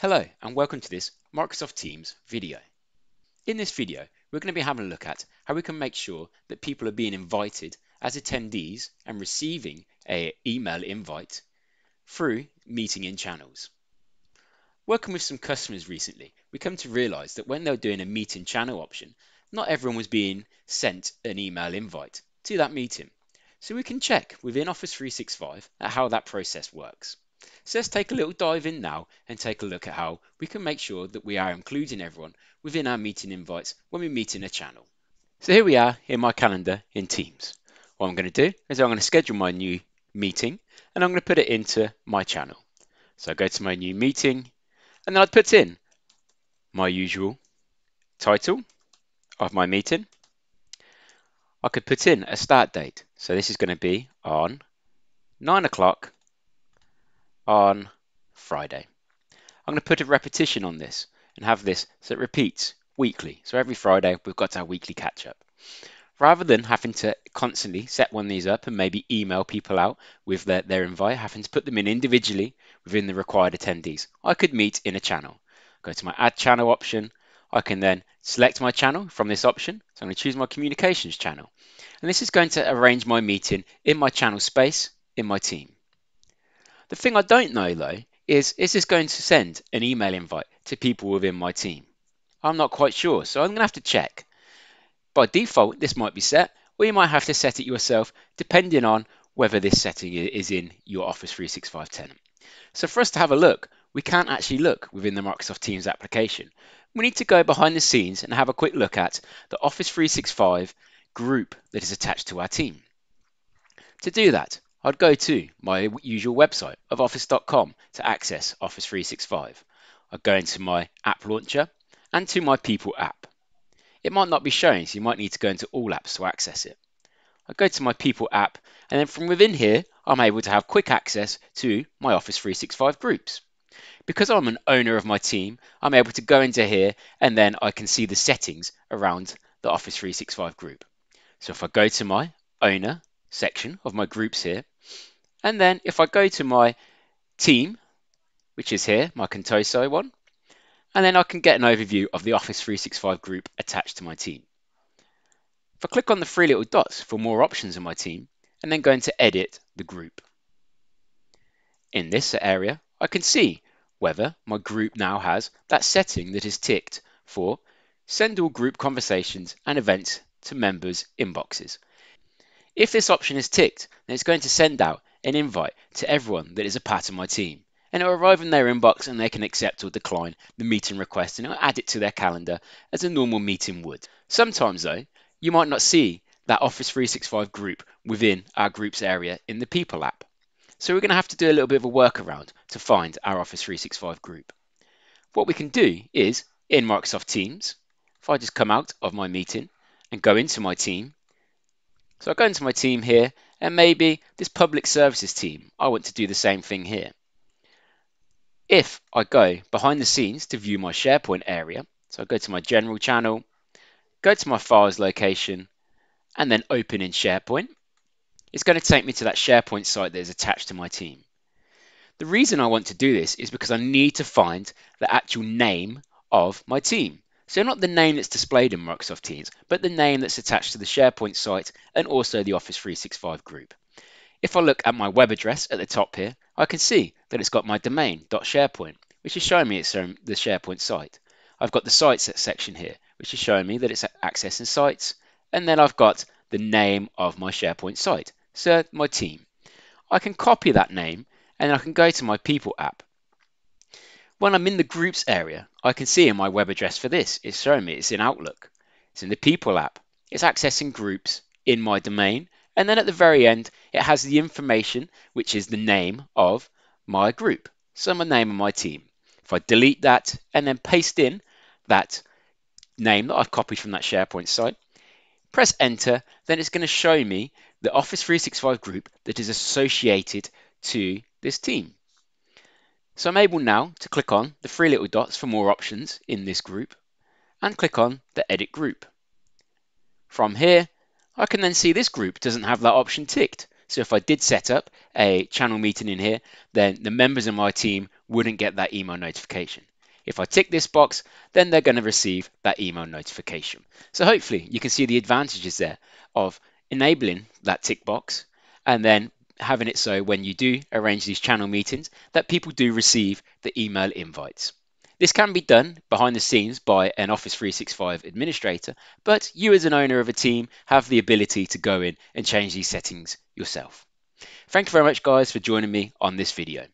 Hello and welcome to this Microsoft Teams video. In this video, we're going to be having a look at how we can make sure that people are being invited as attendees and receiving a email invite through meeting in channels. Working with some customers recently, we come to realize that when they were doing a meeting in channel option, not everyone was being sent an email invite to that meeting. So we can check within Office 365 at how that process works. So let's take a little dive in now and take a look at how we can make sure that we are including everyone within our meeting invites when we meet in a channel. So here we are in my calendar in Teams. What I'm going to do is I'm going to schedule my new meeting and I'm going to put it into my channel. So I go to my new meeting and then I'd put in my usual title of my meeting. I could put in a start date. So this is going to be on 9 o'clock on Friday. I'm going to put a repetition on this and have this so it repeats weekly. So every Friday we've got our weekly catch up. Rather than having to constantly set one of these up and maybe email people out with their, their invite, having to put them in individually within the required attendees, I could meet in a channel. Go to my add channel option. I can then select my channel from this option. So I'm going to choose my communications channel. And this is going to arrange my meeting in my channel space in my team. The thing I don't know though is, is this going to send an email invite to people within my team? I'm not quite sure, so I'm going to have to check. By default, this might be set, or you might have to set it yourself depending on whether this setting is in your Office 365 tenant. So for us to have a look, we can't actually look within the Microsoft Teams application. We need to go behind the scenes and have a quick look at the Office 365 group that is attached to our team. To do that, I'd go to my usual website of office.com to access Office 365. I'd go into my app launcher and to my People app. It might not be showing, so you might need to go into all apps to access it. I go to my People app, and then from within here, I'm able to have quick access to my Office 365 groups. Because I'm an owner of my team, I'm able to go into here and then I can see the settings around the Office 365 group. So if I go to my owner section of my groups here. And then if I go to my team, which is here, my Contoso one, and then I can get an overview of the Office 365 group attached to my team. If I click on the three little dots for more options in my team, and then go into edit the group. In this area, I can see whether my group now has that setting that is ticked for send all group conversations and events to members' inboxes. If this option is ticked, then it's going to send out an invite to everyone that is a part of my team. And it will arrive in their inbox and they can accept or decline the meeting request and it'll add it to their calendar as a normal meeting would. Sometimes though, you might not see that Office 365 group within our groups area in the People app. So we're going to have to do a little bit of a workaround to find our Office 365 group. What we can do is in Microsoft Teams, if I just come out of my meeting and go into my team, so I go into my team here and maybe this public services team, I want to do the same thing here. If I go behind the scenes to view my SharePoint area, so I go to my general channel, go to my files location, and then open in SharePoint, it's going to take me to that SharePoint site that is attached to my team. The reason I want to do this is because I need to find the actual name of my team. So not the name that's displayed in Microsoft Teams, but the name that's attached to the SharePoint site and also the Office 365 group. If I look at my web address at the top here, I can see that it's got my domain.sharepoint, which is showing me it's um, the SharePoint site. I've got the sites section here, which is showing me that it's accessing sites, and then I've got the name of my SharePoint site, so my team. I can copy that name and I can go to my People app when I'm in the groups area, I can see in my web address for this, it's showing me it's in Outlook. It's in the People app. It's accessing groups in my domain. And then at the very end, it has the information, which is the name of my group. So my name of my team. If I delete that and then paste in that name that I've copied from that SharePoint site, press enter, then it's going to show me the Office 365 group that is associated to this team. So I'm able now to click on the three little dots for more options in this group and click on the edit group. From here, I can then see this group doesn't have that option ticked. So if I did set up a channel meeting in here, then the members of my team wouldn't get that email notification. If I tick this box, then they're going to receive that email notification. So hopefully you can see the advantages there of enabling that tick box and then having it so when you do arrange these channel meetings that people do receive the email invites. This can be done behind the scenes by an Office 365 administrator, but you as an owner of a team have the ability to go in and change these settings yourself. Thank you very much guys for joining me on this video.